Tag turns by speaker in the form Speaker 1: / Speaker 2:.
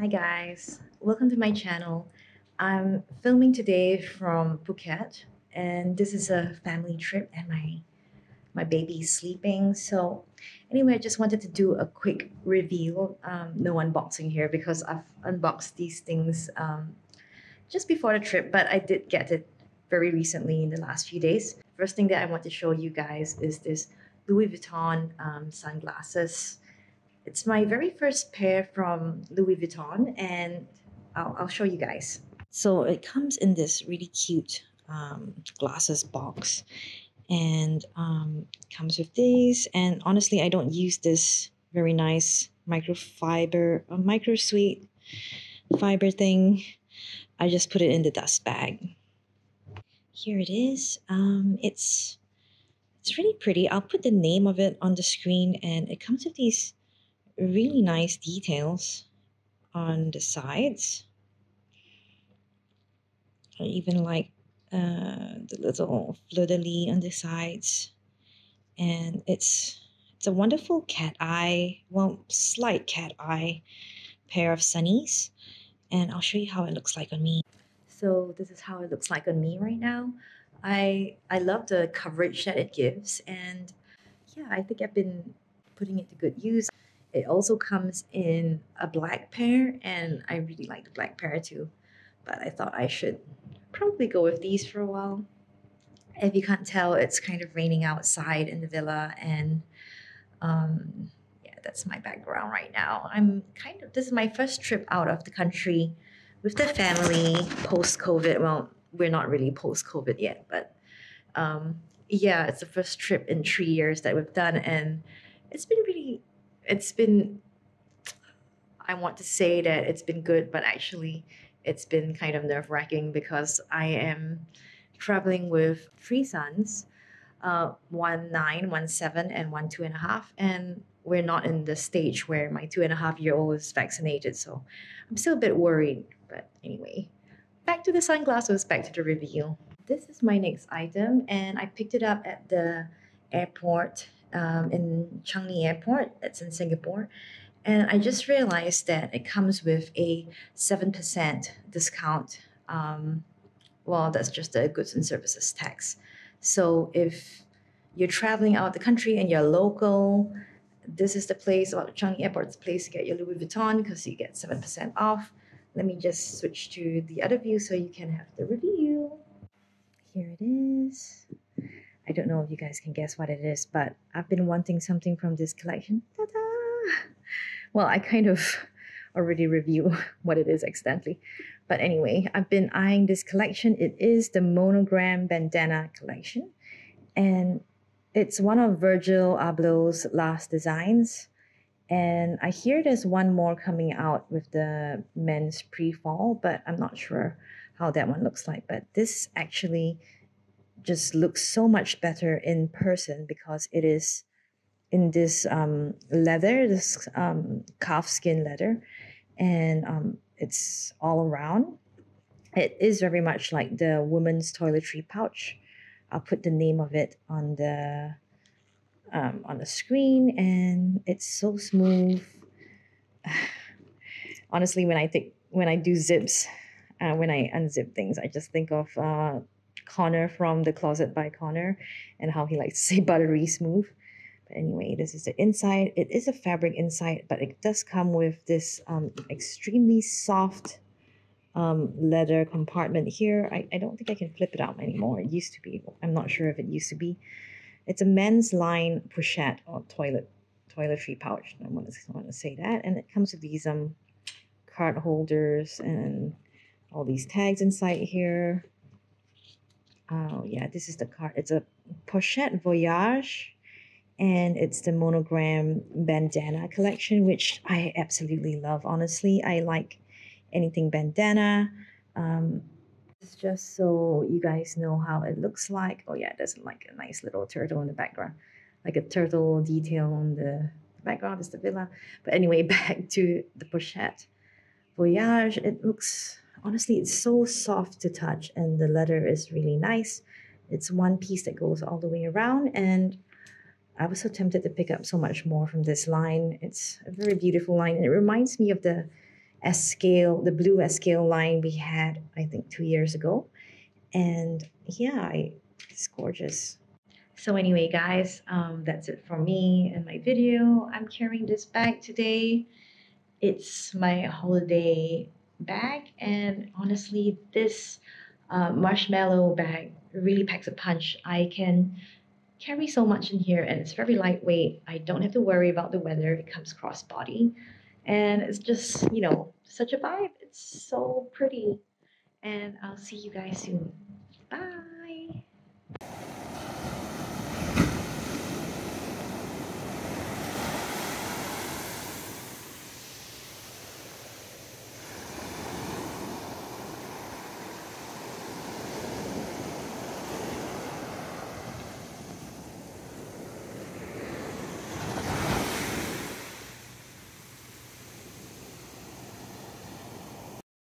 Speaker 1: Hi guys, welcome to my channel. I'm filming today from Phuket and this is a family trip and my my baby's sleeping. So anyway, I just wanted to do a quick reveal. Um, no unboxing here because I've unboxed these things um, just before the trip, but I did get it very recently in the last few days. First thing that I want to show you guys is this Louis Vuitton um, sunglasses it's my very first pair from Louis Vuitton, and I'll, I'll show you guys. So it comes in this really cute um, glasses box, and um, comes with these. And honestly, I don't use this very nice microfiber, a micro sweet fiber thing. I just put it in the dust bag. Here it is. Um, it's it's really pretty. I'll put the name of it on the screen, and it comes with these really nice details on the sides. I even like uh, the little fleur-de-lis on the sides. And it's it's a wonderful cat eye, well, slight cat eye pair of sunnies. And I'll show you how it looks like on me. So this is how it looks like on me right now. I I love the coverage that it gives and yeah, I think I've been putting it to good use. It also comes in a black pair, and I really like the black pair too. But I thought I should probably go with these for a while. If you can't tell, it's kind of raining outside in the villa, and um, yeah, that's my background right now. I'm kind of, this is my first trip out of the country with the family post COVID. Well, we're not really post COVID yet, but um, yeah, it's the first trip in three years that we've done, and it's been really it's been I want to say that it's been good, but actually it's been kind of nerve wracking because I am traveling with three sons, uh, one nine, one seven, and one two and a half. And we're not in the stage where my two and a half year old is vaccinated. So I'm still a bit worried. But anyway, back to the sunglasses, back to the review. This is my next item, and I picked it up at the airport um, in Changi Airport, that's in Singapore. And I just realized that it comes with a 7% discount. Um, well, that's just the goods and services tax. So if you're traveling out of the country and you're local, this is the place, or Changi Airport's place to get your Louis Vuitton because you get 7% off. Let me just switch to the other view so you can have the review. Here it is. I don't know if you guys can guess what it is, but I've been wanting something from this collection. Ta-da! Well, I kind of already review what it is accidentally. But anyway, I've been eyeing this collection. It is the Monogram Bandana collection. And it's one of Virgil Abloh's last designs. And I hear there's one more coming out with the men's pre-fall, but I'm not sure how that one looks like. But this actually just looks so much better in person because it is in this um, leather, this um, calf skin leather, and um, it's all around. It is very much like the woman's toiletry pouch. I'll put the name of it on the um, on the screen, and it's so smooth. Honestly, when I think when I do zips, uh, when I unzip things, I just think of uh, Connor from The Closet by Connor and how he likes to say buttery smooth. But anyway, this is the inside. It is a fabric inside, but it does come with this um, extremely soft um, leather compartment here. I, I don't think I can flip it out anymore. It used to be. I'm not sure if it used to be. It's a men's line pochette or toilet toiletry pouch. I want to, I want to say that. And it comes with these um card holders and all these tags inside here. Oh yeah, this is the card. It's a Pochette Voyage and it's the monogram bandana collection, which I absolutely love. Honestly, I like anything bandana. Um, it's just so you guys know how it looks like. Oh yeah, there's like a nice little turtle in the background, like a turtle detail on the background is the villa. But anyway, back to the pochette voyage. It looks honestly, it's so soft to touch and the leather is really nice. It's one piece that goes all the way around and I was so tempted to pick up so much more from this line. It's a very beautiful line and it reminds me of the Escale, the blue Escale line we had, I think, two years ago. And yeah, it's gorgeous. So anyway, guys, um, that's it for me and my video. I'm carrying this bag today. It's my holiday bag, and honestly, this uh, marshmallow bag really packs a punch. I can carry so much in here, and it's very lightweight. I don't have to worry about the weather. It comes crossbody, and it's just you know such a vibe. It's so pretty, and I'll see you guys soon. Bye.